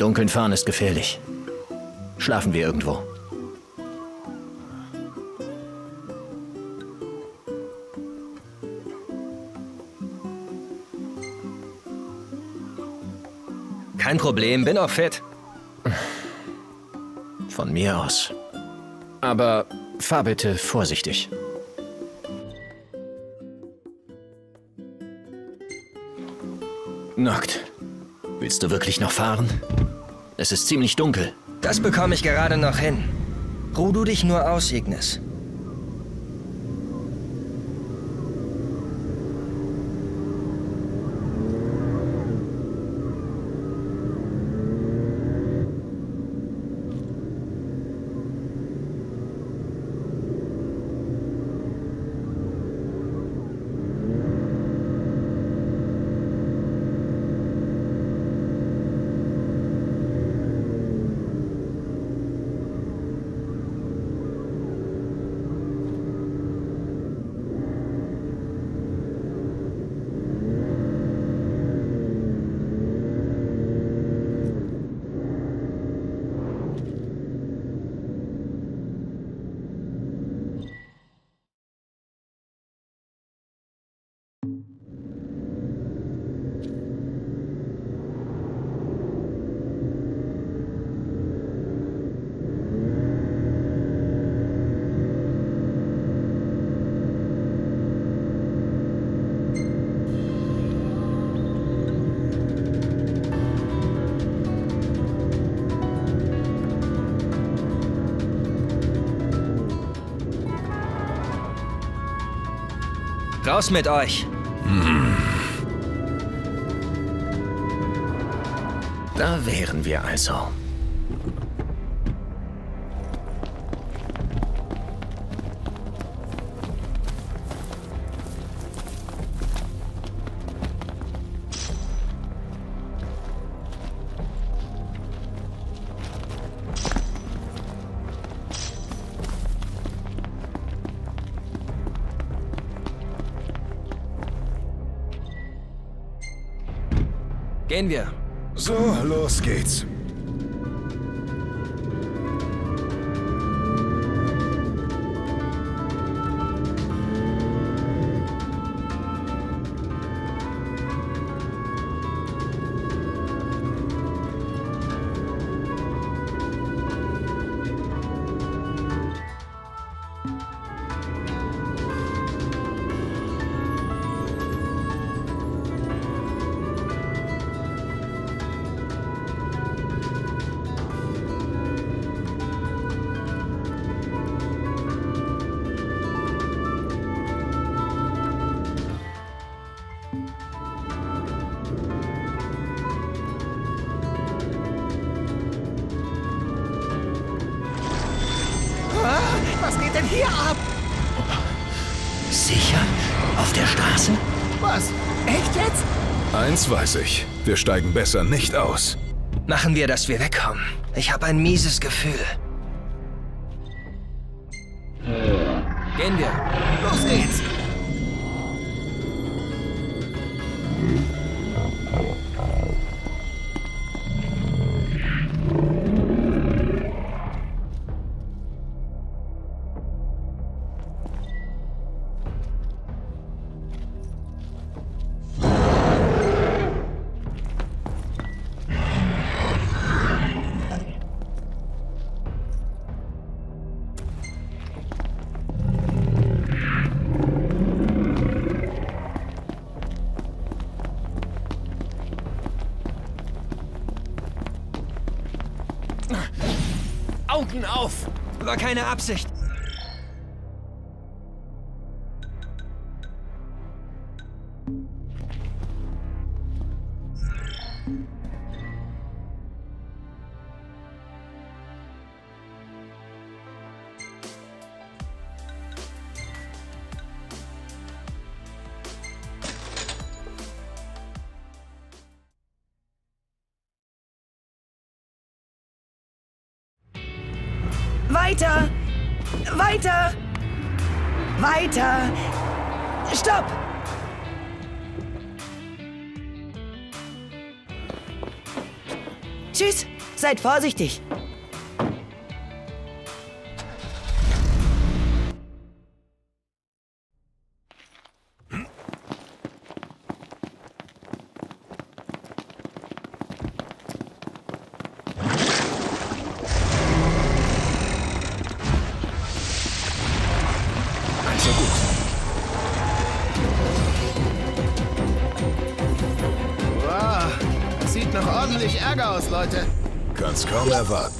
Dunkeln fahren ist gefährlich. Schlafen wir irgendwo. Kein Problem, bin auch fit. Von mir aus. Aber fahr bitte vorsichtig. Nockt, willst du wirklich noch fahren? Es ist ziemlich dunkel. Das bekomme ich gerade noch hin. Ruh du dich nur aus, Ignis. Raus mit euch. Da wären wir also. Gehen wir. So, los geht's. Wir steigen besser nicht aus. Machen wir, dass wir wegkommen. Ich habe ein mieses Gefühl. Auf! War keine Absicht. Seid vorsichtig. Ordentlich Ärger aus, Leute. Kann's kaum erwarten. Schlaf.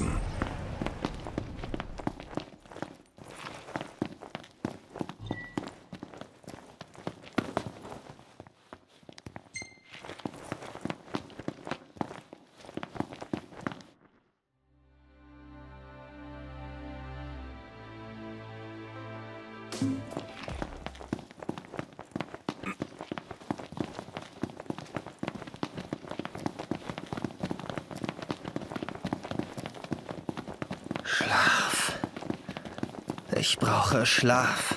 Brauche Schlaf.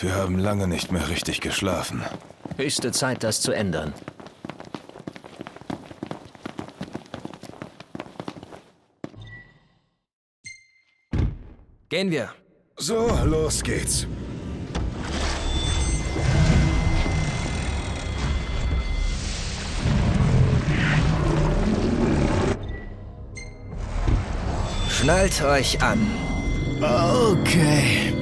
Wir haben lange nicht mehr richtig geschlafen. Höchste Zeit, das zu ändern. Gehen wir. So, los geht's. Schnallt euch an. Okay.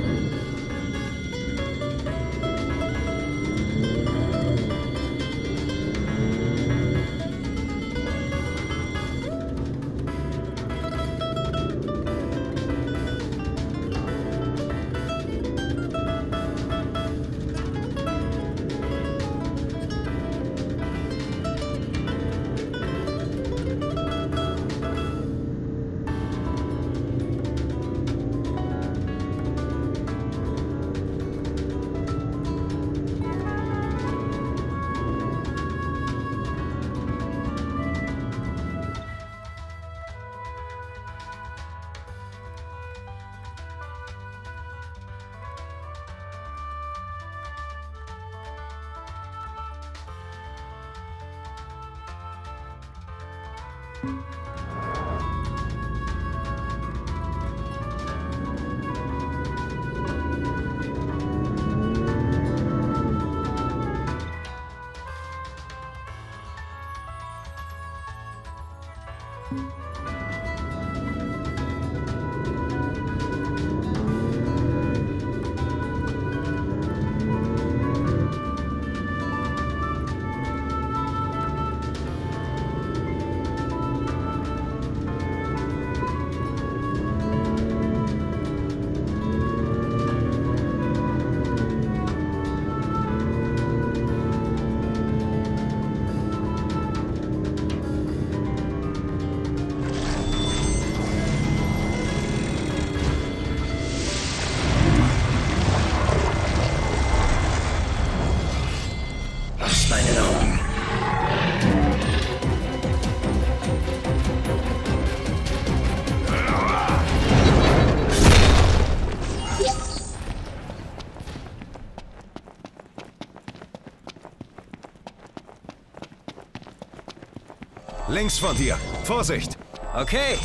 Links von dir. Vorsicht! Okay.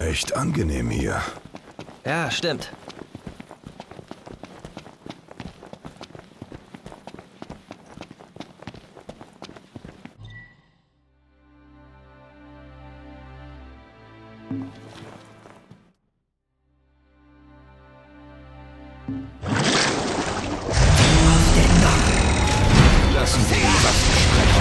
Echt angenehm hier. Ja, stimmt. Lassen wir die Waffen sprechen.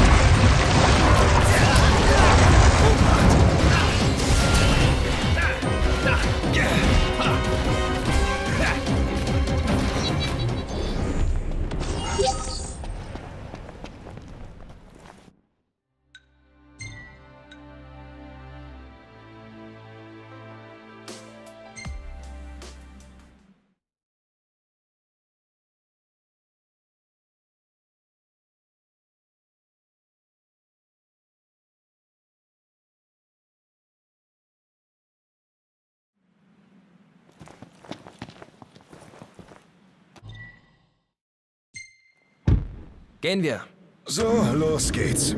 Gehen wir. So, los geht's.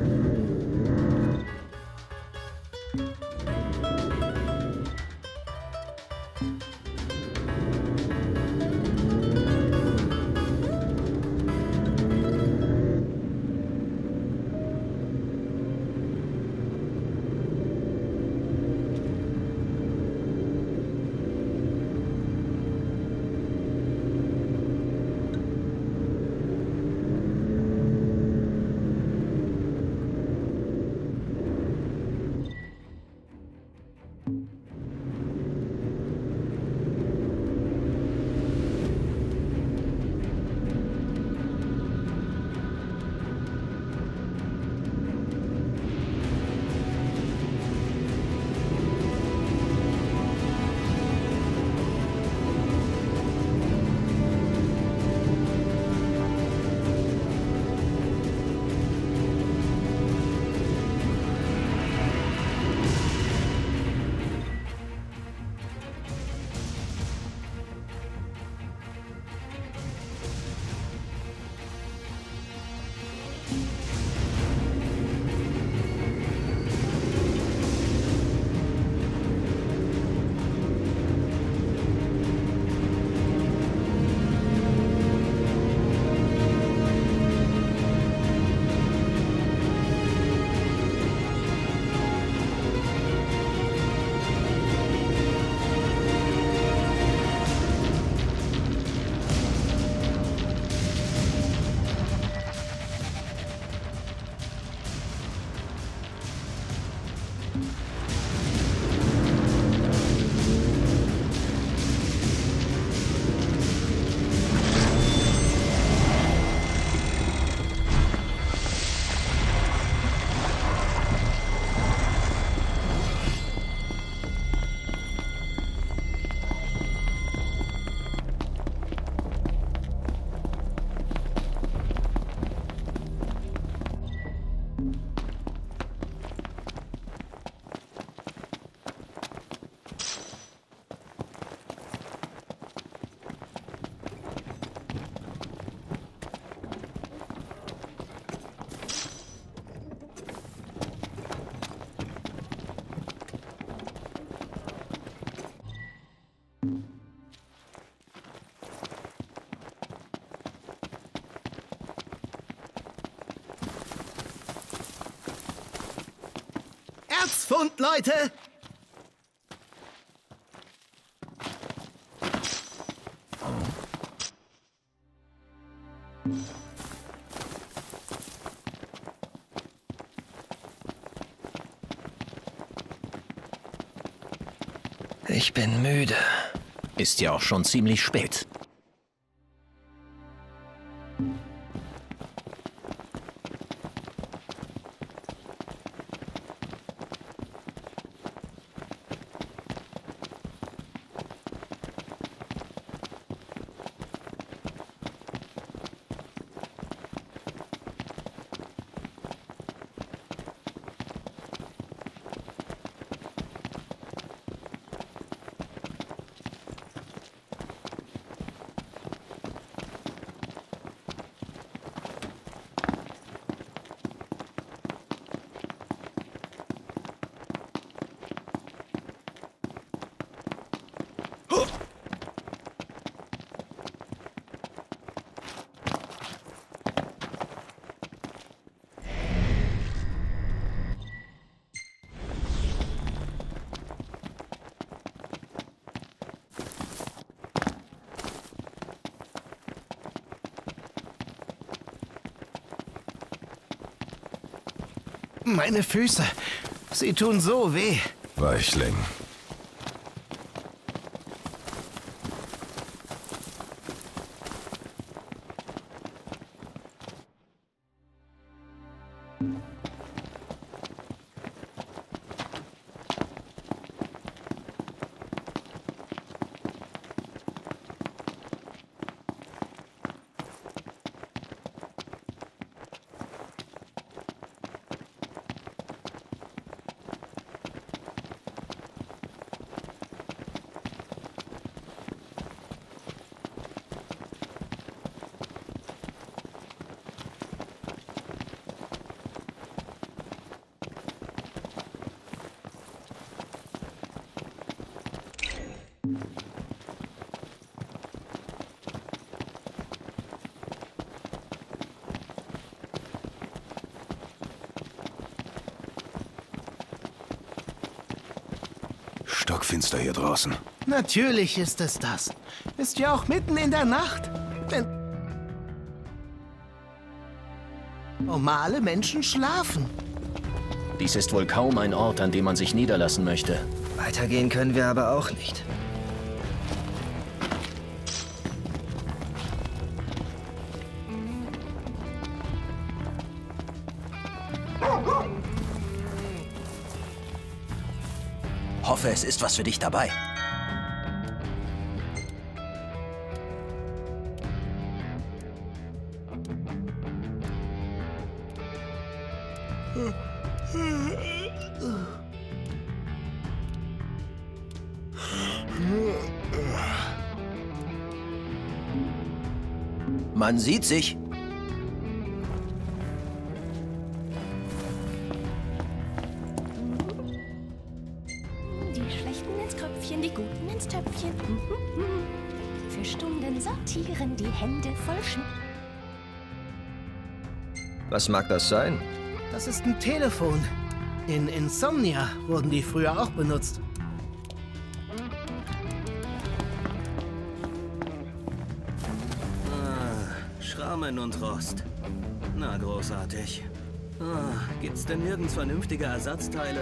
Erzfund, Leute! Ich bin müde. Ist ja auch schon ziemlich spät. meine Füße. Sie tun so weh. Weichling. Stockfinster hier draußen. Natürlich ist es das. Ist ja auch mitten in der Nacht. Wenn normale Menschen schlafen. Dies ist wohl kaum ein Ort, an dem man sich niederlassen möchte. Weitergehen können wir aber auch nicht. Es ist was für dich dabei. Man sieht sich. Was mag das sein? Das ist ein Telefon. In Insomnia wurden die früher auch benutzt. Schrammen und Rost. Na, großartig. Ah, gibt's denn nirgends vernünftige Ersatzteile?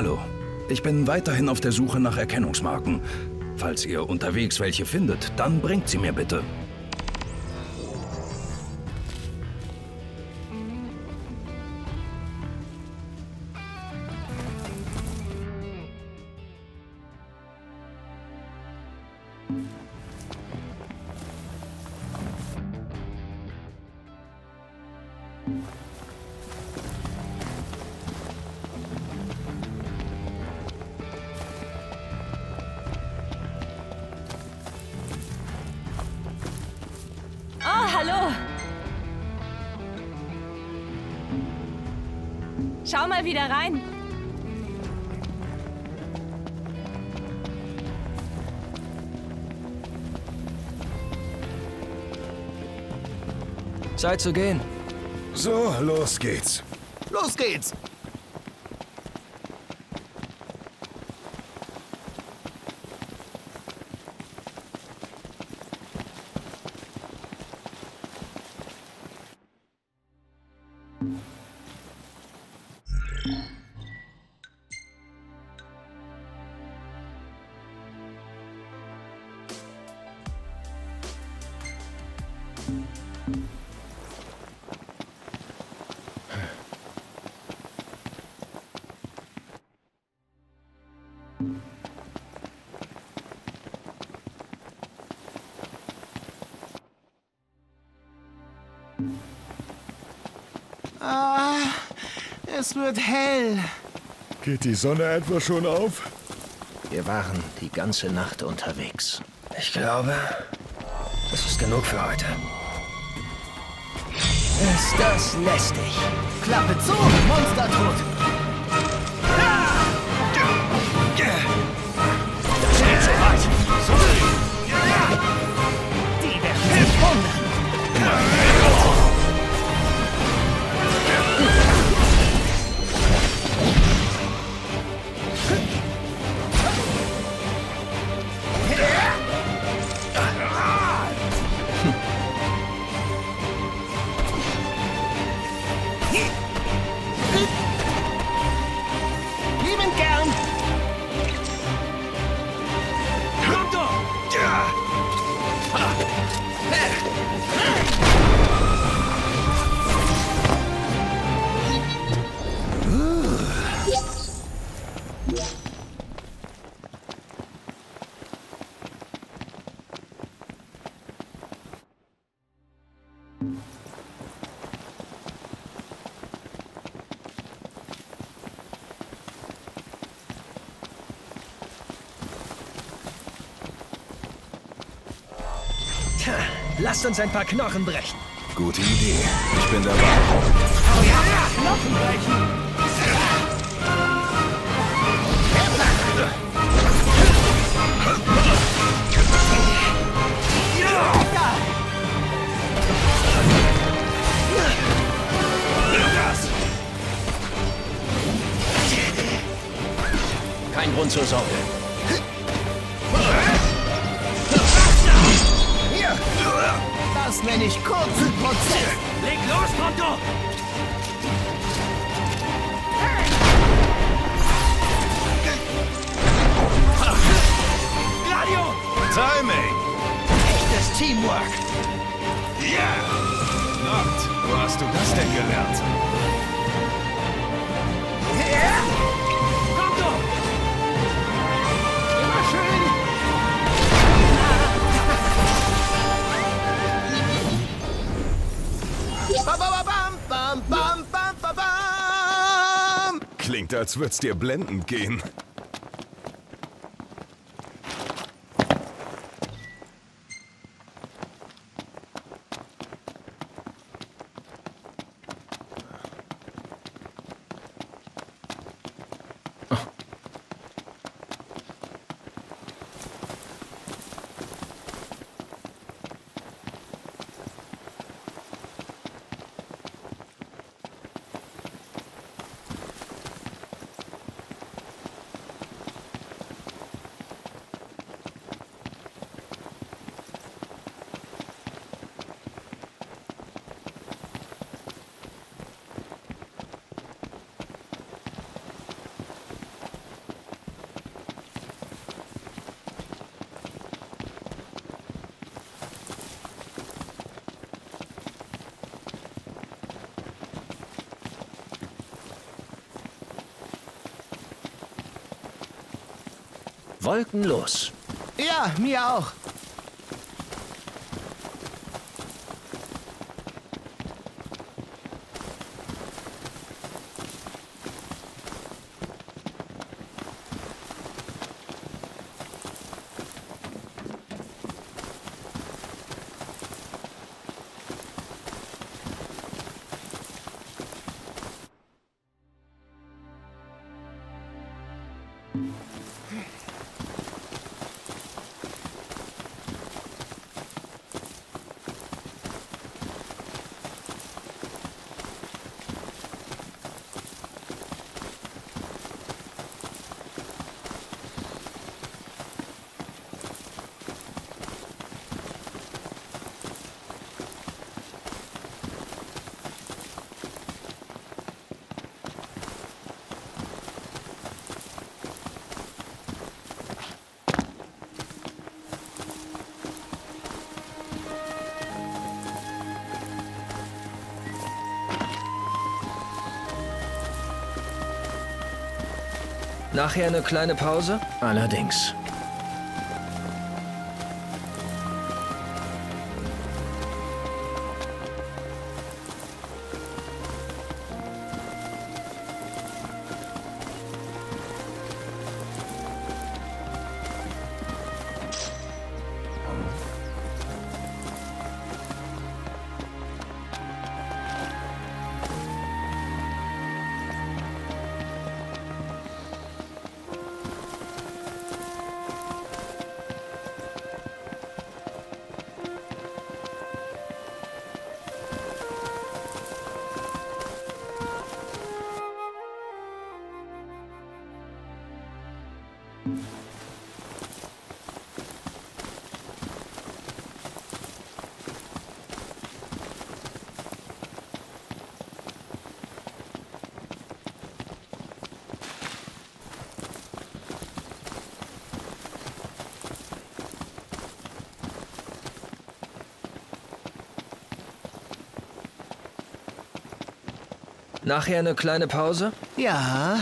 Hallo. Ich bin weiterhin auf der Suche nach Erkennungsmarken. Falls ihr unterwegs welche findet, dann bringt sie mir bitte. Wieder rein. Zeit zu gehen. So, los geht's. Los geht's! Ah, es wird hell. Geht die Sonne etwa schon auf? Wir waren die ganze Nacht unterwegs. Ich glaube, das ist genug für heute. Ist das lästig? Klappe zu, Monstertod! Die Tja, lasst uns ein paar Knochen brechen. Gute Idee. Ich bin dabei. Knochen brechen! Kein Grund zur Sorge. Das nenne ich kurzen Prozess. Leg los, Ponto! Gladio! Timing! Echtes Teamwork. Ja! Noct, wo hast du das denn gelernt? Klingt, als würd's dir blendend gehen. Wolkenlos. Ja, mir auch. Nachher eine kleine Pause? Allerdings. Nachher eine kleine Pause? Ja.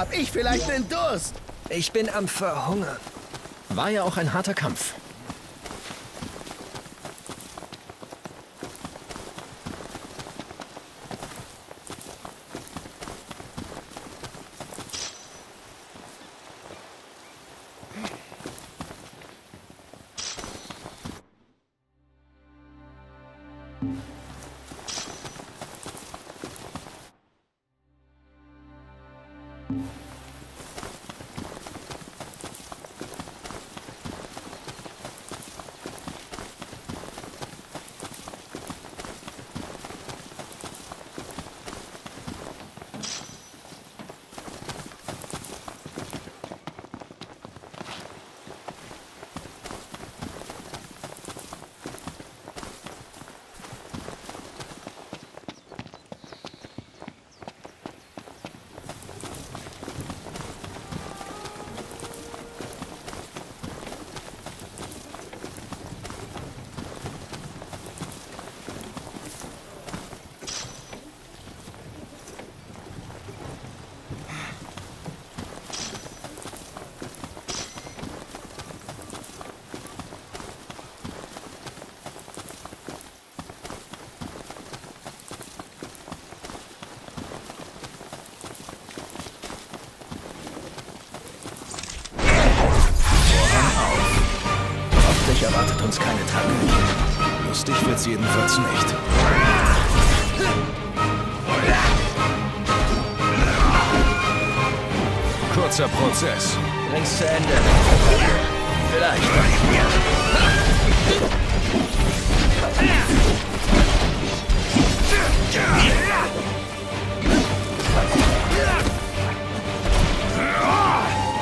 hab ich vielleicht den Durst. Ich bin am Verhungern. War ja auch ein harter Kampf. Jedenfalls nicht. Kurzer Prozess. Bring's zu Ende. Vielleicht.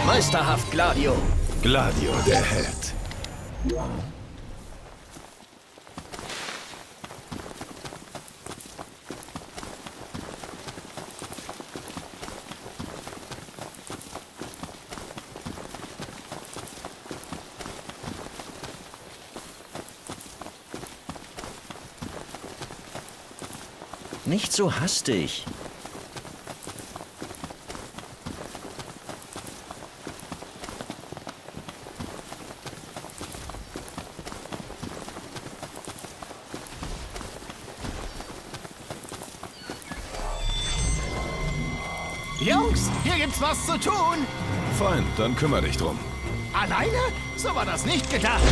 Meisterhaft, Gladio. Gladio, der Held. Nicht so hastig. Jungs, hier gibt's was zu tun. Fein, dann kümmere dich drum. Alleine? So war das nicht gedacht.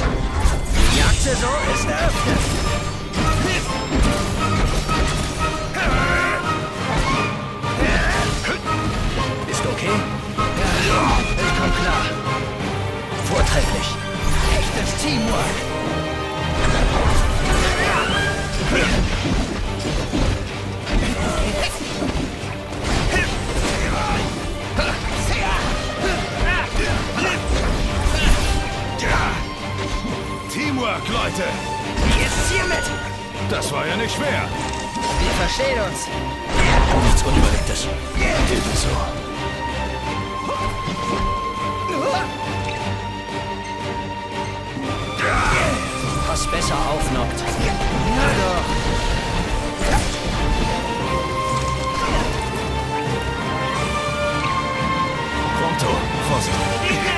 Die Jagdsaison ist eröffnet. Ja, ich komm klar. Vortrefflich. Echtes Teamwork. Teamwork, Leute! Wie ist es hiermit? Das war ja nicht schwer. Wir verstehen uns. Nichts Unüberlegtes. Geht so. Pass besser auf, Noct. Ja doch. Pronto, Vorsicht.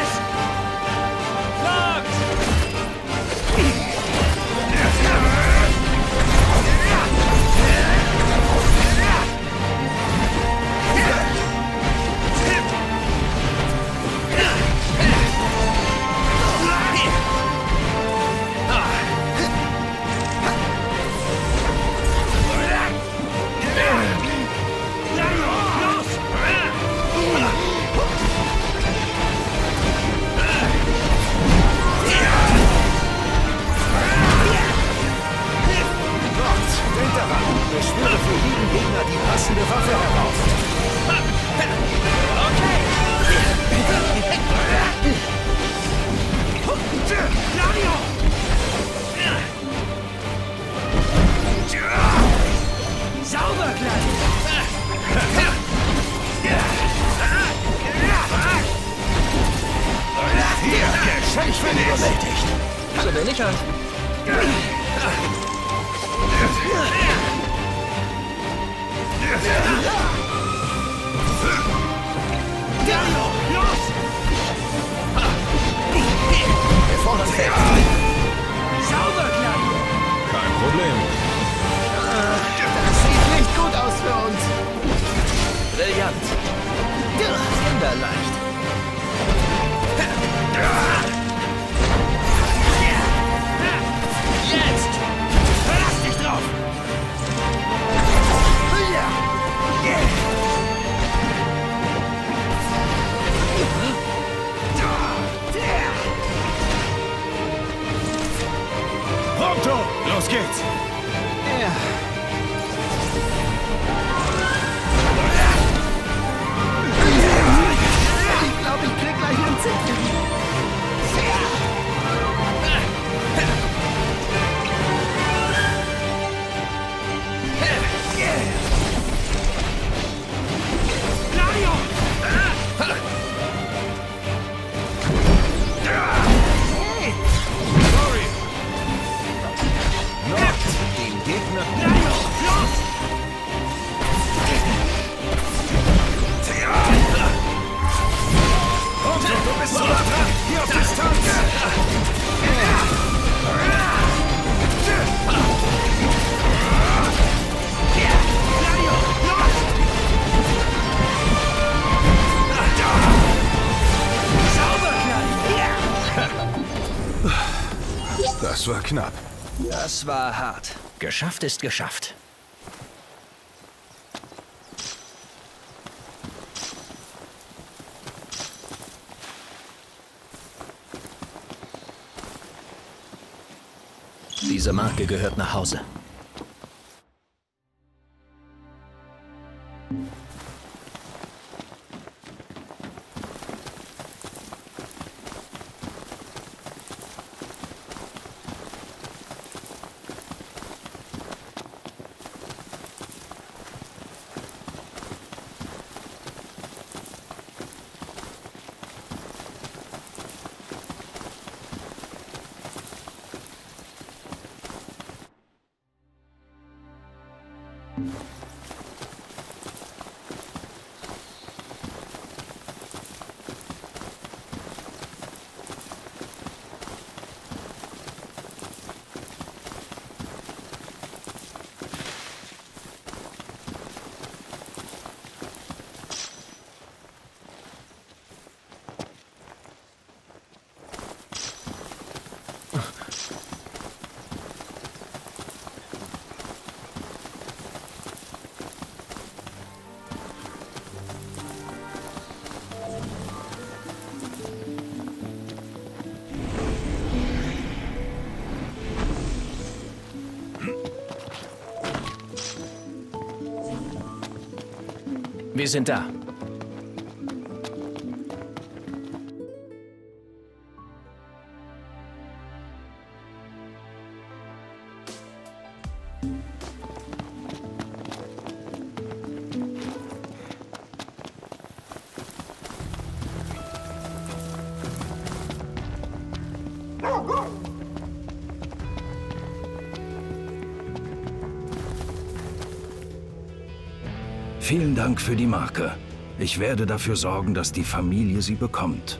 Für jeden Gegner die passende Waffe heraus. Sauber, Gladio. Geschenk für dich! Überwältigt. So bin ich halt. Wir fordern fest. Sauber, Gladio. Kein Problem. Das sieht nicht gut aus für uns. Brillant. Kinderleicht. Jetzt! Pronto, los geht's! Ja. Ich glaube, ich krieg gleich einen Zipfel. た。Das war hart. Geschafft ist geschafft. Diese Marke gehört nach Hause. Wir Vielen Dank für die Marke. Ich werde dafür sorgen, dass die Familie sie bekommt.